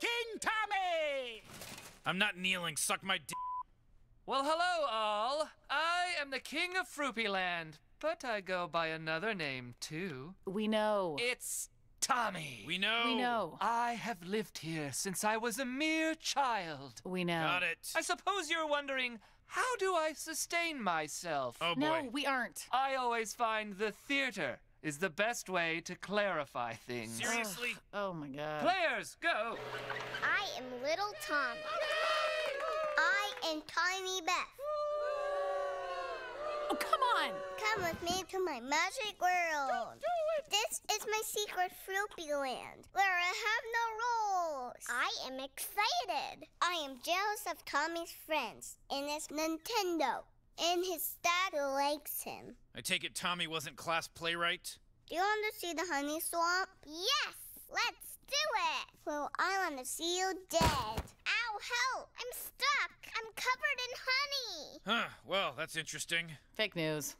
King Tommy! I'm not kneeling. Suck my d. Well, hello, all. I am the king of Froopyland, but I go by another name, too. We know. It's Tommy. We know. We know. I have lived here since I was a mere child. We know. Got it. I suppose you're wondering, how do I sustain myself? Oh boy. No, we aren't. I always find the theater is the best way to clarify things. Seriously? Oh my god. Players, go! I am little Tommy. I am Tiny Beth. Oh, come on. Come with me to my magic world. This is my secret Froopy land, where I have no rules. I am excited. I am jealous of Tommy's friends and his Nintendo, and his dad likes him. I take it Tommy wasn't class playwright? Do you want to see the honey swamp? Yes, let's do it. Well, I want to see you dead. Ow, help! I'm stuck. I'm covered in honey. Huh. Well, that's interesting. Fake news.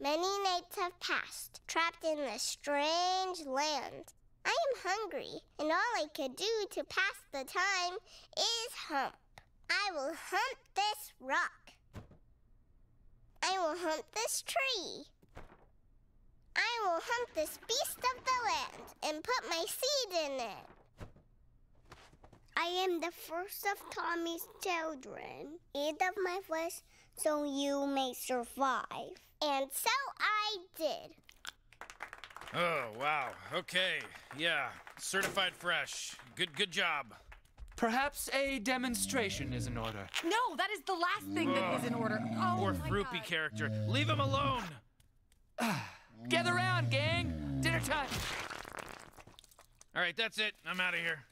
Many nights have passed, trapped in this strange land. I am hungry, and all I could do to pass the time is hump. I will hump this rock. I will hump this tree. I will hump this beast of the land and put my seed in it. I am the first of Tommy's children. Eat of my flesh so you may survive. And so I did. Oh, wow. Okay. Yeah. Certified fresh. Good good job. Perhaps a demonstration is in order. No, that is the last thing that is in order. Oh Poor Froopy God. character. Leave him alone. Gather round, gang! Dinner time! All right, that's it. I'm out of here.